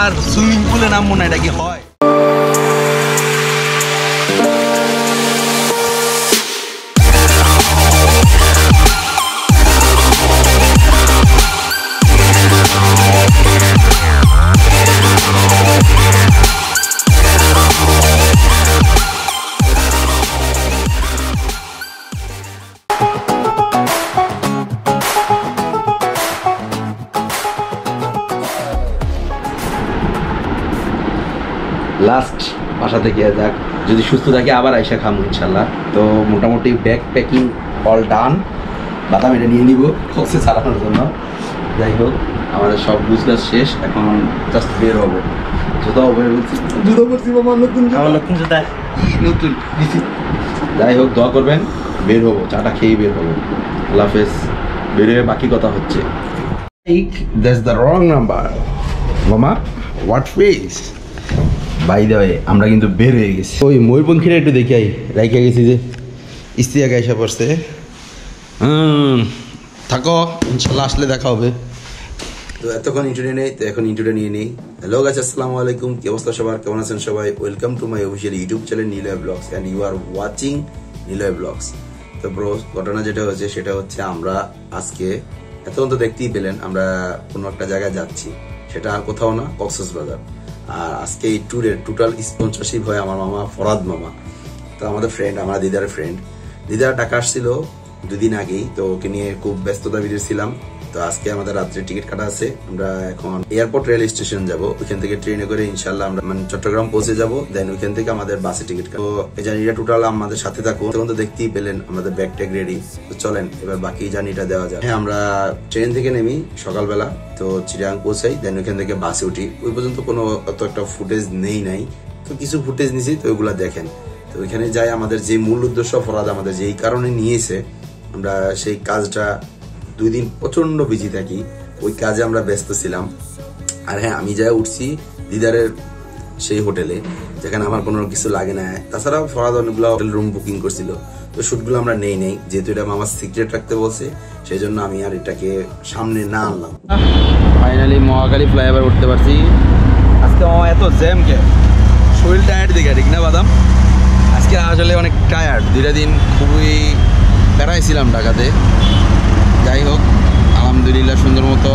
আর swimming পুলে নামবো না এটা কি হয়? বাসা থেকে যাক। যদি সুস্থ থাকে আবার আইসা খামু ইনশাল্লাহ। তো মোটামুটি ব্যাগ প্যাকিং অল ডান বাদাম এটা নিয়ে নিব বক্সে চালানোর জন্য। যাই হোক আমাদের সব বুঝগাছ শেষ। এখন জাস্ট বের হব। জুতাও বের জুতো নতুন জুতা। আমার নতুন জুতা। নতুন যাই হোক দোয়া করবেন বের হব। চাটা খেয়েই বের হব। আল্লাহ হাফেজ। বের হয়ে বাকি কথা হচ্ছে। দ্যাটস দ্য রং নাম্বার মামা হোয়াট ফেস বাই ওয়ে আমরা কিন্তু বের হয়ে গেছি। ওই ময়ূরপঙ্খীরা একটু দেখে আই রাইখে গেছি যে। ইস্তিয়া গাইসা পড়ছে। হুম থাকো ইনশাল্লাহ আসলে দেখা হবে। তো এতক্ষণ ইন্টারনেট নেই তো এখন ইন্টারনেট নিয়ে নেই। হ্যালো গাছ আসসালামু আলাইকুম। কি অবস্থা সবার? কেমন আছেন সবাই? Welcome to my official YouTube channel Niloy vlogs and you are watching Niloy vlogs তো ব্রো ঘটনা যেটা হচ্ছে সেটা হচ্ছে আমরা আজকে এতক্ষণ তো দেখতেই পেলেন আমরা কোনো একটা জায়গায় যাচ্ছি। সেটা আর কোথাও না কক্সেস বাজার আর আজকে এই ট্যুরের টোটাল স্পন্সরশিপ হয় আমার মামা, ফরাদ মামা। তো আমাদের ফ্রেন্ড আমার দিদার ফ্রেন্ড দিদার টাকা আসছিল দুদিন আগেই, তো ওকে নিয়ে খুব ব্যস্ততা বেরিয়েছিলাম ছিলাম। তো আজকে আমাদের রাত্রে টিকিট কাটা আছে। আমরা এখন এয়ারপোর্ট রেল স্টেশন যাব। ওইখান থেকে ট্রেনে করে ইনশাল্লাহ আমরা মানে চট্টগ্রাম পৌঁছে যাব। দেন ওইখান থেকে আমাদের বাসে টিকিট তো এই জার্নিটা টোটাল আমাদের সাথে থাকুন। তখন তো দেখতেই পেলেন আমাদের ব্যাগ ট্যাগ রেডি তো চলেন, এবার বাকি জার্নিটা দেওয়া যায় হ্যাঁ আমরা ট্রেন থেকে নেমি সকালবেলা। তো চিরাং পৌঁছাই দেন ওইখান থেকে বাসে উঠি। ওই পর্যন্ত কোনো অত একটা ফুটেজ নেই নাই। তো কিছু ফুটেজ নিছি, তো ওইগুলা দেখেন। তো ওইখানে যাই, আমাদের যে মূল উদ্দেশ্য ফরাদ আমাদের যেই কারণে নিয়েছে, আমরা সেই কাজটা দুই দিন প্রচণ্ড বিজি থাকি, ওই কাজে আমরা ব্যস্ত ছিলাম। আর হ্যাঁ আমি যাই উঠছি দিদারের সেই হোটেলে, যেখানে আমার কোনো কিছু লাগে না। তাছাড়াও ফরাদ অনেকগুলো হোটেল রুম বুকিং করছিল। তো শ্যুটগুলো আমরা নেই নেই, যেহেতু এটা আমার সিক্রেট রাখতে বলছে সেই জন্য আমি আর এটাকে সামনে না আনলাম। ফাইনালি মহাকালী ফ্লাইওভার উঠতে পারছি। আজকে মামা এত জ্যাম কে? শরীর টায়ার্ড দিকে ঠিক না বাদাম? আজকে আসলে অনেক টায়ার্ড দুইটা দিন খুবই বেড়াইছিলাম ঢাকাতে। যাই হোক আলহামদুলিল্লাহ সুন্দর মতো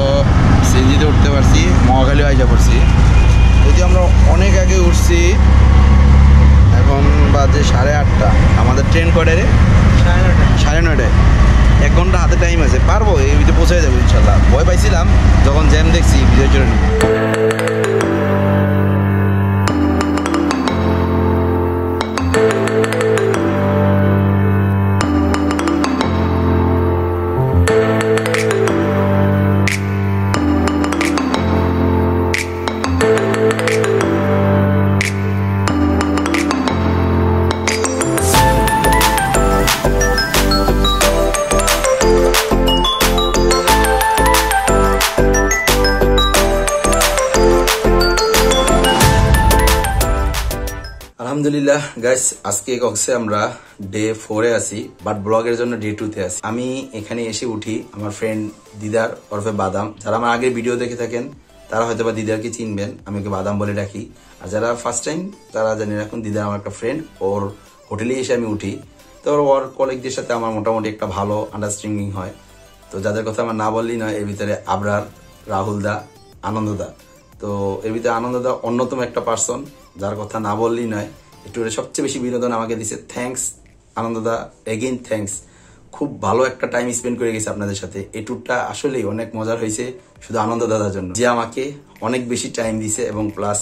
সিএনজিতে উঠতে পারছি মহাখালী আইসা পড়ছি। যদি আমরা অনেক আগে উঠছি এখন বাজে সাড়ে আটটা। আমাদের ট্রেন কটায় রে? সাড়ে নটায় এক ঘণ্টা হাতে টাইম আছে পারব? এই ভিতরে পৌঁছে যাব ইনশাল্লাহ। ভয় পাইছিলাম যখন জ্যাম দেখছি ভিডিও জন্য গাইস আজকে কক্সে আমরা ডে ফোরে আছি বাট ব্লগের জন্য ডে টু তে আছি। আমি এখানে এসে উঠি আমার ফ্রেন্ড দিদার ওরফে বাদাম। যারা আমার আগের ভিডিও দেখে থাকেন, তারা হয়তো বা দিদারকে চিনবেন, আমি ওকে বাদাম বলে রাখি আর যারা ফার্স্ট টাইম তারা জানি রাখুন দিদার আমার একটা ফ্রেন্ড ওর হোটেলে এসে আমি উঠি। তো ওর কলিগদের সাথে আমার মোটামুটি একটা ভালো আন্ডারস্ট্যান্ডিং হয়। তো যাদের কথা আমার না বললেই নয়, এর ভিতরে আবরার, রাহুল দা আনন্দদা তো এর ভিতরে আনন্দদা অন্যতম একটা পার্সন যার কথা না বললেই নয় একটু সবচেয়ে বেশি বিনোদন আমাকে দিছে। থ্যাঙ্কস আনন্দদা। এগেইন থ্যাঙ্কস খুব ভালো একটা টাইম স্পেন্ড করে গেছে আপনাদের সাথে। এই ট্যুরটা আসলেই অনেক মজার হয়েছে শুধু আনন্দ দাদার জন্য। যে আমাকে অনেক বেশি টাইম দিছে এবং প্লাস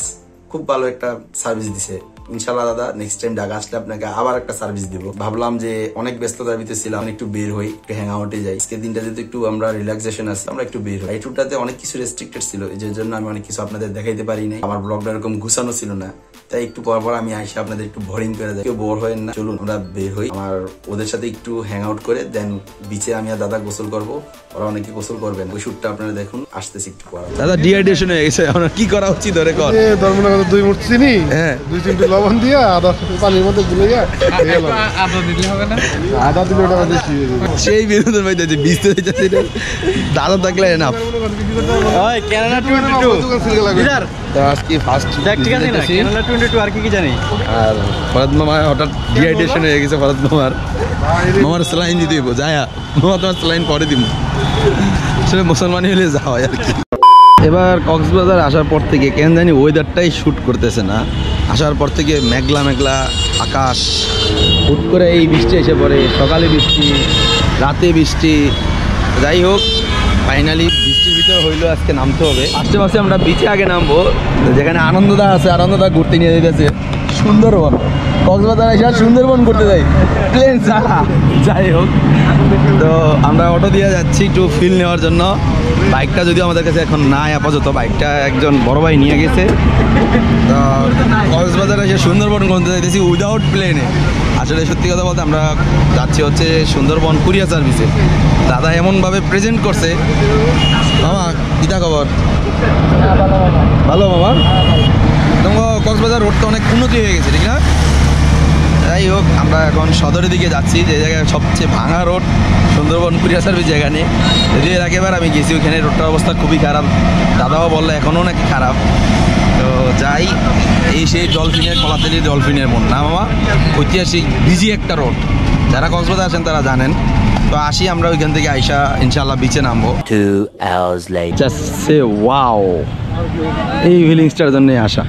খুব ভালো একটা সার্ভিস দিছে। ইনশাল্লাহ দাদা নেক্সট টাইম ঢাকা আসলে আপনাকে আবার একটা সার্ভিস দিব। ভাবলাম যে অনেক ব্যস্ততার ভিতরে ছিলাম, একটু বের হই, একটু হ্যাং আউটে যাই। আজকে দিনটা যদি একটু আমরা রিল্যাক্সেশন আছে, আমরা একটু বের হই। এই ট্যুরটাতে অনেক কিছু রেস্ট্রিক্টেড ছিল, এই জন্য আমি অনেক কিছু আপনাদের দেখাইতে পারি নাই। আমার ব্লগটা এরকম গুছানো ছিল না। তাই একটু পর পর আমি আইসা আপনাদের একটু বোরিং করে দেয় কেউ বোর হয়ে না। চলুন আমরা বের হই। আমার ওদের সাথে একটু হ্যাং আউট করে দেন বিচে আমি আর দাদা গোসল করব। ওরা অনেকে গোসল করবেন ওই শুটটা আপনারা দেখুন আসতেছি একটু পর। দাদা ডিহাইড্রেশন হয়ে গেছে। এখন কি করা উচিত ধরে কর। এ ধর্মনগর করে দুই মুঠ চিনি? হ্যাঁ। দুই তিনটে লবণ দিয়া আদা পানির মধ্যে গুলে গিয়ে আদা দিলে হবে না? আদা দিলে ওটা আমাদের সেই বিনোদন পাইতেছে বিস্তে হইতেছে দাদা থাকলে না ওই সিলকে লাগবে। তো আজকে ফার্স্ট দেখ ঠিক আছে না ক্যানাডা আর হঠাৎ হয়ে গেছে স্যালাইন স্যালাইন দিব মুসলমানি হলে আর কি। এবার কক্সবাজার আসার পর থেকে কেন জানি ওয়েদারটাই শ্যুট করতেছে না। আসার পর থেকে মেঘলা মেঘলা আকাশ। হুট করে এই বৃষ্টি এসে পড়ে, সকালে বৃষ্টি, রাতে বৃষ্টি। যাই হোক ফাইনালি ভিতরে হইলেও আজকে নামতে হবে। আসতে পাশে আমরা বিচে আগে নামবো। যেখানে আনন্দদা আছে, আনন্দদা ঘুরতে নিয়ে যেতেছে সুন্দরবন। কক্সবাজার এসে সুন্দরবন ঘুরতে যাই। প্লেন ছাড়া। যাই হোক। তো আমরা অটো দিয়ে যাচ্ছি একটু ফিল নেওয়ার জন্য। বাইকটা যদিও আমাদের কাছে এখন নাই আপাতত, বাইকটা একজন বড় ভাই নিয়ে গেছে। তো কক্সবাজার এসে সুন্দরবন ঘুরতে যাইতেছি উইদাউট প্লেনে আসলে সত্যি কথা বলতে আমরা যাচ্ছি হচ্ছে সুন্দরবন কুরিয়া সার্ভিসে। দাদা এমনভাবে প্রেজেন্ট করছে। মামা কিতা খবর? ভালো মামা? তোমার কক্সবাজার রোডটা অনেক উন্নতি হয়ে গেছে, ঠিক না? যাই হোক, আমরা এখন সদরের দিকে যাচ্ছি, যে জায়গায় সবচেয়ে ভাঙা রোড সুন্দরবন কুরিয়া সার্ভিস জায়গা নিয়ে এর আগেবার আমি গেছি ওখানে রোডটার অবস্থা খুবই খারাপ। দাদাও বলল এখনও নাকি খারাপ। যাই এই সেই ডলফিনের কলাতলি ডলফিনের মন। না মামা ঐতিহাসিক বিজি একটা রোড। যারা কক্সবাজার আছেন তারা জানেন। তো আসি আমরা ওইখান থেকে আইসা ইনশাল্লাহ বিচে নামবো। ওয়াও এই ফিলিংসটার জন্য আসা।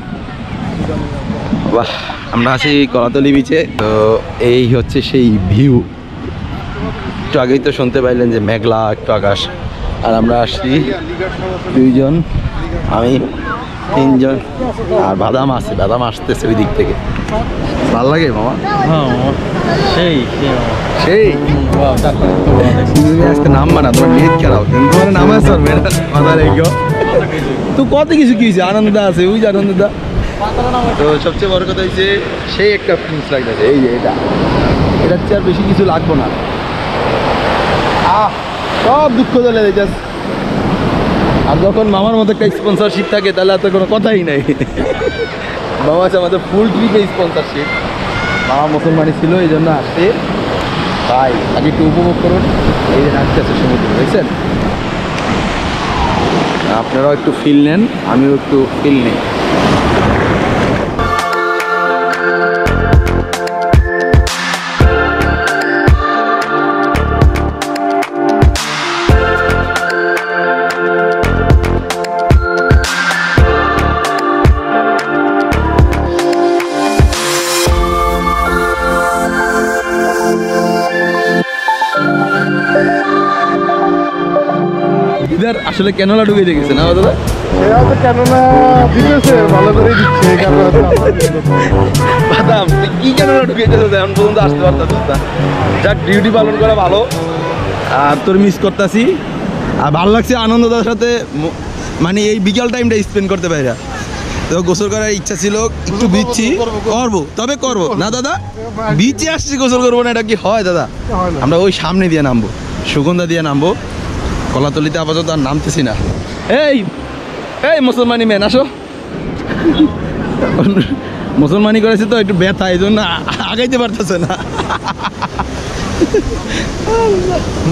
বাহ আমরা আছি কলাতলি বিচে তো এই হচ্ছে সেই ভিউ একটু আগেই তো শুনতে পাইলেন যে মেঘলা একটু আকাশ। আর আমরা আসছি দুইজন আমি। তিনজন। আর বাদাম আছে বাদাম আসতেছে ওই দিক থেকে। ভালো লাগে মামা? হ্যাঁ সেই সেই তুমি আজকে নাম তোমার খেলাও তোমার নাম আছে আর মেয়েটা মাথা রেখো। তো কত কিছু কি হয়েছে? আনন্দদা আছে ওই যে আনন্দদা। তো সবচেয়ে বড় কথা হচ্ছে সেই একটা ফিলিংস লাগতেছে এই যে এটা। এটা হচ্ছে আর বেশি কিছু লাগবো না। আহ সব দুঃখ চলে just। আর যখন মামার মতো একটা স্পন্সরশিপ থাকে, তাহলে আর তো কোনো কথাই নাই। মামা আছে আমাদের ফুল ট্রিপে স্পন্সরশিপ মামা মুসলমানি ছিল, এই জন্য আসছে। তাই, আগে একটু উপভোগ করুন। এই যে নাচতেছে সমুদ্র, দেখছেন? আপনারাও একটু ফিল নেন, আমিও একটু ফিল নিই। আসলে কেনলা ঢুকে গেছে? না দাদা? এ হয়তো কেননা দিতেছে ভালো করে দিচ্ছে এই কারণে হয়তো আমার বাদাম কি কেনলা ঢুকে গেছে এখন পর্যন্ত আসতে পারতাম না। যাক ডিউটি পালন করা ভালো। আর তোর মিস করতেছি। আর ভালো লাগছে আনন্দদার সাথে। মানে এই বিকাল টাইমটা স্পেন্ড করতে পারি না তো গোসল করার ইচ্ছা ছিল একটু বিচ্ছি। করব তবে করব। না দাদা? বিচে আসছি গোসল করব না এটা কি হয় দাদা? আমরা ওই সামনে দিয়ে নামবো। সুগন্ধা দিয়ে নামবো। কলাতলিতে আপাতত আর নামতেছি না। এই এই মুসলমানি মেন আসো মুসলমানি করেছে তো একটু ব্যথা এই জন্য আগাইতে পারতেছে না।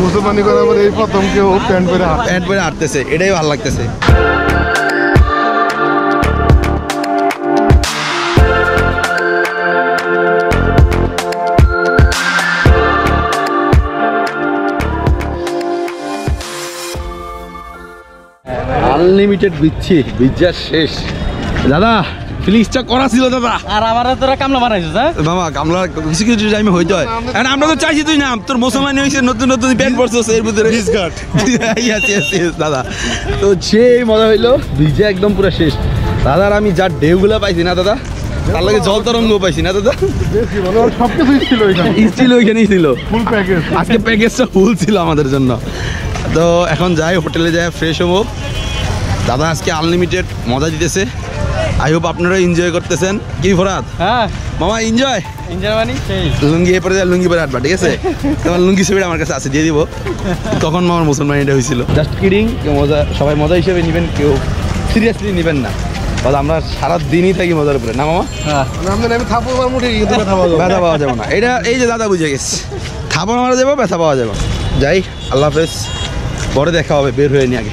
মুসলমানি করার পরে এই প্রথম কেউ প্যান্ট পরে প্যান্ট পরে হাঁটতেছে এটাই ভালো লাগতেছে। আনলিমিটেড বিচ্ছি বিজ্জা শেষ। দাদা ফিলিংসটা করা ছিল দাদা। আর আমার তোরা কামলা বানাইছিস হ্যাঁ? বাবা কামলা কিছু কিছু টাইমে হইতে হয়। আর আমরা তো চাইছি তুই নাম তোর মুসলমান হয়েছে নতুন নতুন প্যান্ট পরছিস এর ভিতরে। Yes, yes, yes, দাদা। তো সেই মজা হইল ভিজে একদম পুরো শেষ। দাদার আমি যা ঢেউগুলো পাইছি না দাদা? তার লাগে জল তরঙ্গ পাইছি না দাদা? বেশি মানে ওর সব কিছুই ছিল ওইখানেই ছিল। ফুল প্যাকেজ আজকে প্যাকেজটা ফুল ছিল আমাদের জন্য। তো এখন যাই হোটেলে যাই ফ্রেশ হব। দাদা আজকে আনলিমিটেড মজা দিতেছে। আই হোপ আপনারা এনজয় করতেছেন। কি ফরাত হ্যাঁ। মামা এনজয় ইঞ্জার মানি লুঙ্গি এ পরে লুঙ্গি পরে হাঁটবা ঠিক আছে? তোমার লুঙ্গি ছবিটা আমার কাছে আছে দিয়ে দিব। তখন আমার মুসলমান এটা হয়েছিল জাস্ট কিডিং মজা সবাই মজা হিসেবে নেবেন কেউ সিরিয়াসলি নেবেন না। কারণ আমরা সারা দিনই থাকি মজার উপরে। না মামা? হ্যাঁ। ব্যথা পাওয়া যাবে। না। এটা এই যে দাদা বুঝে গেছে। থাপড় মারা যাব ব্যথা পাওয়া যাবে। যাই আল্লাহ হাফেজ। পরে দেখা হবে বের হয়ে নি আগে।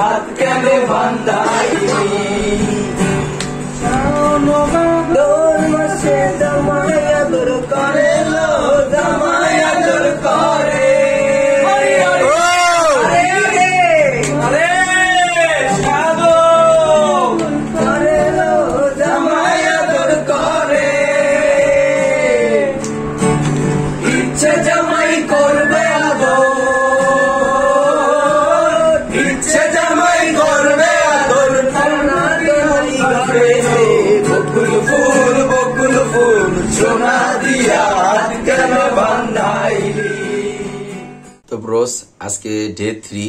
আজকে ডে থ্রি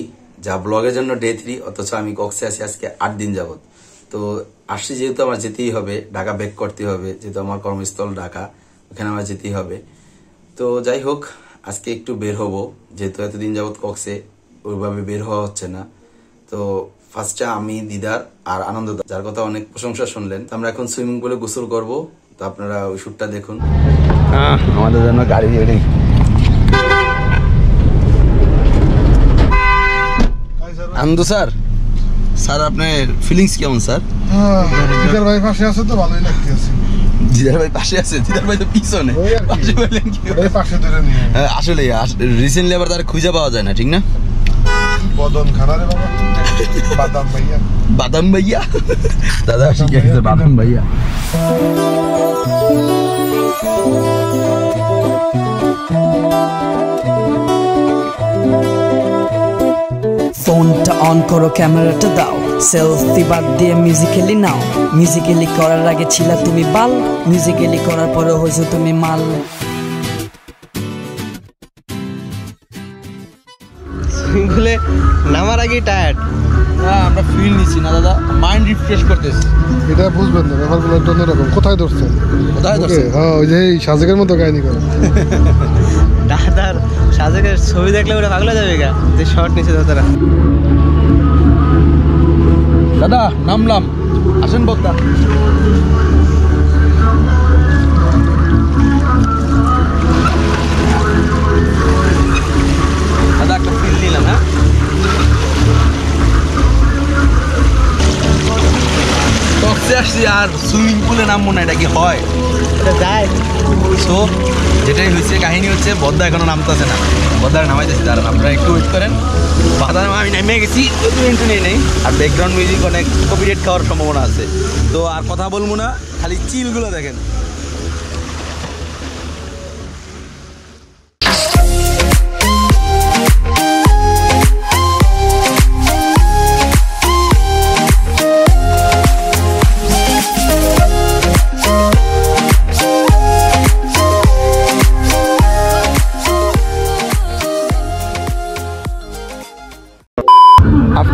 যা ব্লগের জন্য ডে থ্রি অথচ আমি কক্সে আছি আজকে আট দিন যাবত তো আসছি যেহেতু আমার যেতেই হবে, ঢাকা ব্যাক করতে হবে, যেহেতু আমার কর্মস্থল ঢাকা, ওখানে আমার যেতেই হবে। তো যাই হোক, আজকে একটু বের হব, যেহেতু এতদিন যাবত কক্সে, ওইভাবে বের হওয়া হচ্ছে না। তো ফার্স্টে আমি, দিদার আর আনন্দ যার কথা অনেক প্রশংসা শুনলেন। তো আমরা এখন সুইমিং পুলে গোসল করব, তো আপনারা ওই শ্যুটটা দেখুন। আমাদের জন্য গাড়ি রেডি আনন্দ স্যার। স্যার আপনার ফিলিংস কেমন স্যার? দিদার ভাই পাশে আছে তো ভালোই লাগতেছে দিদার ভাই পাশে আছে? দিদার ভাই তো পিছনে। পাশে পেলেন কি? পাশে ধরে নিয়ে। হ্যাঁ, আসলে রিসেন্টলি আবার তার খুঁজে পাওয়া যায় না ঠিক না? বদন খানা রে বাবা। বাদাম ভাইয়া। বাদাম ভাইয়া? দাদা শিখে গেছে বাদাম ভাইয়া। ফোনটা অন করো ক্যামেরাটা দাও। সেলফি বাদ দিয়ে মিউজিক্যালি নাও। মিউজিক্যালি করার আগে ছিলা তুমি বাল মিউজিক্যালি করার পরে হয়েছো তুমি মাল। সুইমিং পুলে নামার আগেই টায়ার্ড হ্যাঁ আমরা ফিল নিচ্ছি না দাদা। মাইন্ড রিফ্রেশ করতেছি। এটা বুঝবেন না ব্যাপারগুলো একটু অন্যরকম। কোথায় ধরছেন? কোথায় ওকে, ধরছেন? হ্যাঁ ওই যে সাজেকের মতো কাহিনী করে। দাদার সাজেকের ছবি দেখলে ওরা পাগলা যাবে গা। যে শর্ট নিচে দাদারা দাদা নামলাম। আসেন বক্তা। দাদা একটা ফিল নিলাম হ্যাঁ? আসছি আর সুইমিং পুলে নামবো না এটা কি হয়? এটা যায়। সো যেটাই হয়েছে, কাহিনী হচ্ছে, বদ্দা এখনও নামতেছে না। বদ্দার নামাইতেছে দাঁড়ান আপনারা একটু ওয়েট করেন। বাধা আমি নেমে গেছি একটু একটু নিয়ে নেই। আর ব্যাকগ্রাউন্ড মিউজিক অনেক কপিরেট খাওয়ার সম্ভাবনা আছে। তো আর কথা বলব না, খালি চিলগুলো দেখেন।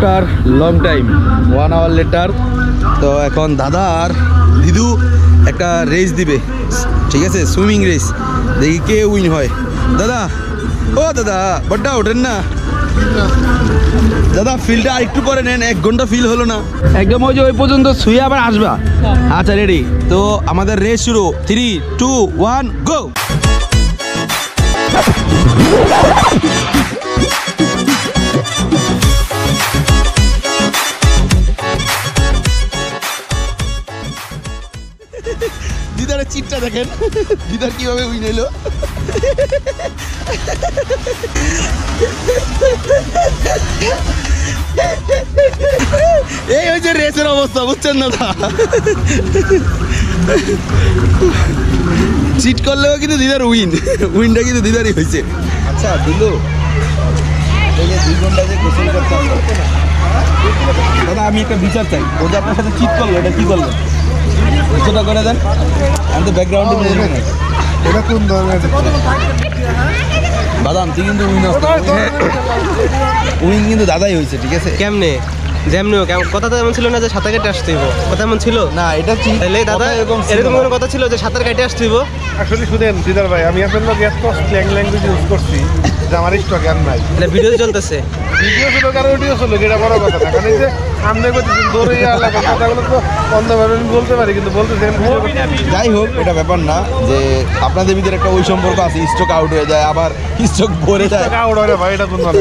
After long time one hour later তো এখন দাদা আর দিদু একটা রেস দিবে। ঠিক আছে? সুইমিং রেস দেখি কে উইন হয়। দাদা ও দাদা বড্ডা ওঠেন না। দাদা ফিলটা আরেকটু পরে নেন এক ঘণ্টা ফিল হলো না। একদম ওই যে ওই পর্যন্ত শুয়ে আবার আসবা। আচ্ছা রেডি তো আমাদের রেস শুরু। থ্রি টু ওয়ান গো দেখেন দিদার কীভাবে উইন এলো এই হচ্ছে রেসের অবস্থা, বুঝছেন না দা চিট করলেও কিন্তু দিদার উইন। উইনটা কিন্তু দিদারই হয়েছে। আচ্ছা দিলু। দাদা, আমি একটা বিচার চাই। ও আপনার সাথে চিট করল, এটা কি করল? কিছুটা করে দেন। আমি তো ব্যাকগ্রাউন্ডে নিয়ে নেই এটা কোন ধরনের? বাদাম তুই কিন্তু উইন উইন কিন্তু দাদাই হয়েছে ঠিক আছে? কেমনে? যেমনিও কেমন কথা তো এমন ছিল না যে সাঁতার কেটে আসতে হইব। কথা এমন ছিল? না এটা তাহলে দাদা এরকম এরকম কোনো কথা ছিল যে সাঁতার কেটে আসতে হইব? আসলে শুনেন দিদার ভাই আমি আপনার এত স্ল্যাং ল্যাঙ্গুয়েজ ইউজ করছি যে আমার একটু জ্ঞান নাই। এটা ভিডিও চলতেছে। ভিডিও ছিল কারও অডিও ছিল? এটা বড় কথা না। কারণ এই যে সামনে করতেছি দৌড়ে আলাদা কথাগুলো তো অন্ধভাবে আমি বলতে পারি কিন্তু করতে- যাই হোক এটা ব্যাপার না যে আপনাদের ভিতরে একটা ওই সম্পর্ক আছে স্টক আউট হয়ে যায় আবার স্টক ভরে যায়। টাকা আউট হয় না ভাই এটা কোন কথা।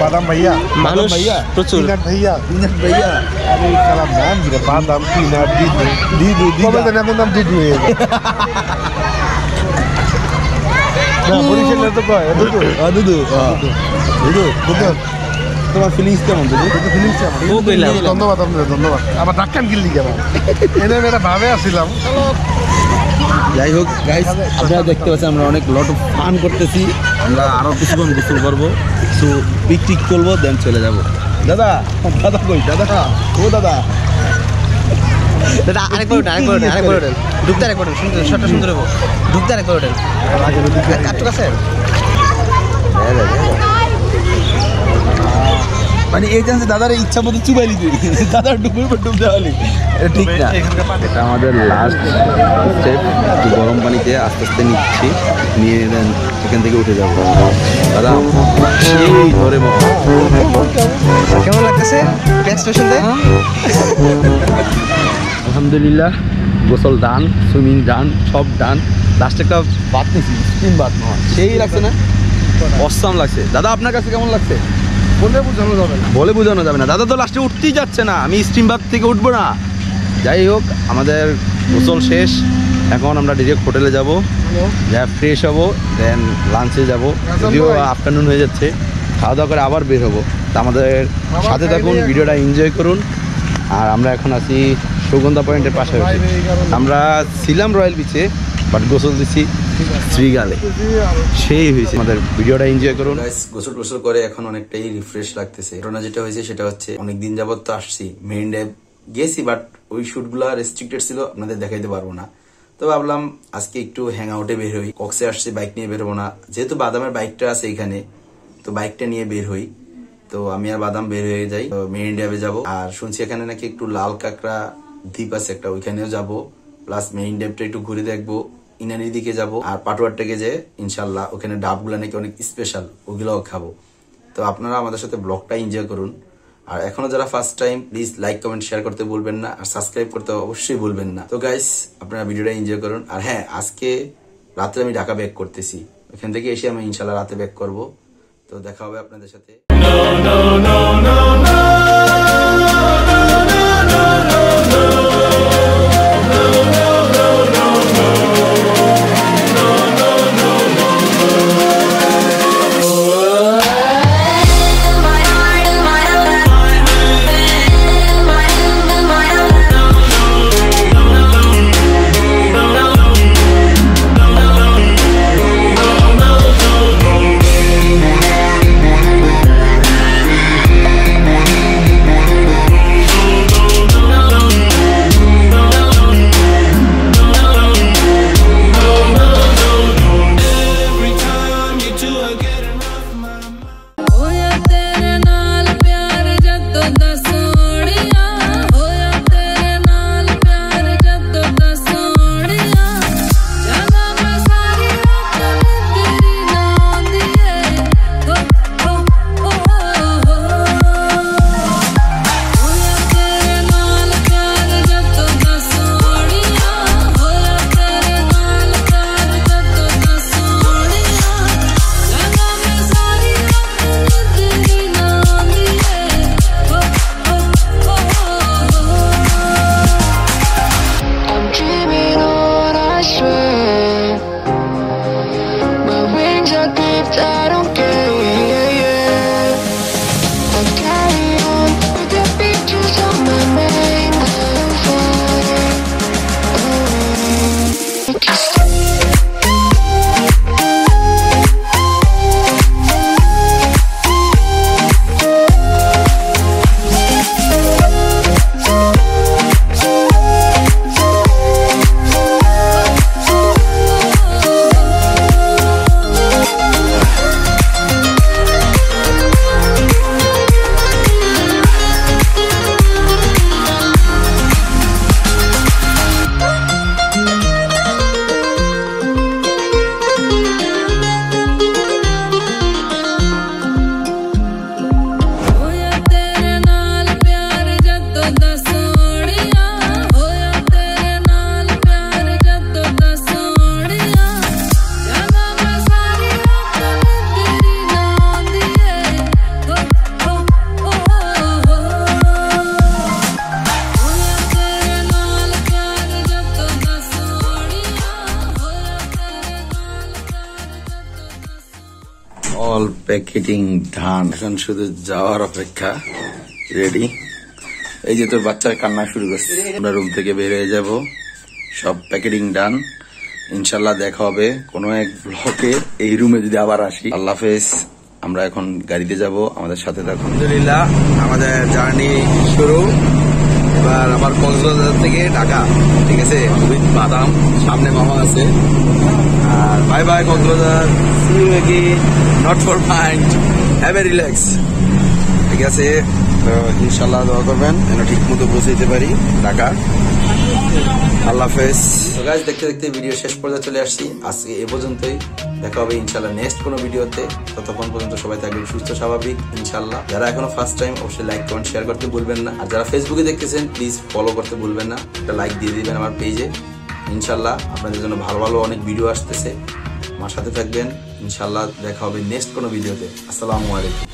বাদাম ভাইয়া। মানুষ ভাইয়া, প্রচুর। পিনাট ভাইয়া বিনাশ ভাইয়া। আরে কালাম নাম দিলে বাদাম পিনাট দিদু দিদু কবে দিদা জানি আপনার নাম দিদু হয়ে গেছে। তো কয়? দিদু। আ, দুদু আ, দুদু। দিদু। তোমার ফিলিংস কেমন দুদু? ফিলিংস আমার ও ধন্যবাদ আপনাদের ধন্যবাদ। আবার ধাক্কান গিল্লি কেন? এনে ভাবে আসছিলাম যাই হোক গাইস আপনারা দেখতে পাচ্ছেন আমরা অনেক লট অফ ফান করতেছি। আমরা আরও কিছুক্ষণ গোসল করব কিছু পিক টিক করব দেন চলে যাব। দাদা দাদা কই? দাদা ও দাদা। দাদা ওঠেন আরেকবার ওঠেন ঢুকতে আরেকবার ওঠেন সুন্দর শটটা সুন্দর হব। ঢুকতে আরেকবার ওঠেন কাটটুক আছে মানে এই চান্সে দাদার ইচ্ছা মতো চুবাইলি তুই। দাদার ডুবুর পর ডুব দেওয়ালি এটা ঠিক না। এটা আমাদের লাস্ট স্টেপ একটু গরম পানিতে আস্তে আস্তে নিচ্ছি। নিয়ে দেন এখান থেকে উঠে যাব। দাদা সেই ধরে মতো কেমন লাগতেছে? আলহামদুলিল্লাহ গোসল ডান সুইমিং ডান সব ডান লাস্টে একটা বাত নিয়েছি স্টিম বাত নয় সেই লাগছে না? অসাম লাগছে। দাদা আপনার কাছে কেমন লাগছে? বলে বোঝানো যাবে না। বলে বোঝানো যাবে না। দাদা তো লাস্টে উঠতেই যাচ্ছে না। আমি স্টিম বাথ থেকে উঠবো না। যাই হোক আমাদের গোসল শেষ। এখন আমরা ডিরেক্ট হোটেলে যাব। যা ফ্রেশ হব দেন লাঞ্চে যাব। যদিও আফটারনুন হয়ে যাচ্ছে। খাওয়া দাওয়া করে আবার বের হব। তা আমাদের সাথে থাকুন ভিডিওটা এনজয় করুন। আর আমরা এখন আছি সুগন্ধা পয়েন্টের পাশে আমরা ছিলাম রয়্যাল বিচে বাট গোসল দিচ্ছি। শ্রীগালে। সেই হয়েছে। আমাদের ভিডিওটা এনজয় করুন। গোসল টোসল করে এখন অনেকটাই রিফ্রেশ লাগতেছে। ঘটনা যেটা হয়েছে সেটা হচ্ছে অনেক দিন যাবত তো আসছি। মেইন ড্যাব গেছি বাট ওই শুটগুলো রেস্ট্রিক্টেড ছিল আপনাদের দেখাইতে পারব না। তো ভাবলাম আজকে একটু হ্যাং আউটে বের হই। কক্সে আসছি বাইক নিয়ে বেরোবো না। যেহেতু বাদামের বাইকটা আছে এখানে তো বাইকটা নিয়ে বের হই। তো আমি আর বাদাম বের হয়ে যাই। মেরিন ড্যাবে যাব। আর শুনছি এখানে নাকি একটু লাল কাঁকড়া দ্বীপ আছে একটা ওইখানেও যাব। প্লাস মেইন ড্যাবটা একটু ঘুরে দেখব। ইনানির দিকে যাব, আর পাটুয়ার থেকে যে ইনশাল্লাহ ওখানে ডাবগুলো নাকি অনেক স্পেশাল ওগুলোও খাব। তো আপনারা আমাদের সাথে ব্লগটা এনজয় করুন। আর এখনও যারা first time please like comment share করতে বলবেন না, আর সাবস্ক্রাইব করতে অবশ্যই বলবেন না। তো গাইস আপনারা ভিডিওটা এনজয় করুন। আর হ্যাঁ আজকে রাত্রে আমি ঢাকা ব্যাক করতেছি। ওখান থেকে এসে আমি ইনশাল্লাহ রাতে ব্যাক করব। তো দেখা হবে আপনাদের সাথে। প্যাকেটিং ধান। এখন শুধু যাওয়ার অপেক্ষা। রেডি এই যে তোর বাচ্চার কান্না শুরু করছে। আমরা রুম থেকে বের হয়ে যাব। সব প্যাকেটিং ডান। ইনশাল্লাহ দেখা হবে কোনো এক ব্লকে। এই রুমে যদি আবার আসি। আল্লাহ হাফেজ। আমরা এখন গাড়িতে যাব। আমাদের সাথে থাকুন। আলহামদুলিল্লাহ, আমাদের জার্নি শুরু। এবার আবার কক্সবাজার থেকে ঢাকা। ঠিক আছে? বাদাম, সামনে মামা আছে। আর bye bye Cox's Bazar see you again not for mind have a relax ঠিক আছে ইনশাল্লাহ দোয়া করবেন যেন ঠিক মতো পৌঁছাইতে পারি ঢাকা আল্লাহ হাফেজ গাছ দেখতে দেখতে ভিডিও শেষ পর্যায়ে চলে আসছি। আজকে এ পর্যন্তই। দেখা হবে ইনশাল্লাহ নেক্সট কোনো ভিডিওতে ততক্ষণ পর্যন্ত সবাই থাকবেন সুস্থ, স্বাভাবিক ইনশাল্লাহ যারা এখনও ফার্স্ট টাইম অবশ্যই লাইক কমেন্ট শেয়ার করতে ভুলবেন না। আর যারা ফেসবুকে দেখতেছেন প্লিজ ফলো করতে ভুলবেন না। একটা লাইক দিয়ে দিবেন আমার পেজে ইনশাল্লাহ আপনাদের জন্য ভালো ভালো অনেক ভিডিও আসতেছে। আমার সাথে থাকবেন। ইনশাল্লাহ দেখা হবে নেক্সট কোনো ভিডিওতে আসসালামু আলাইকুম।